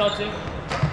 starting.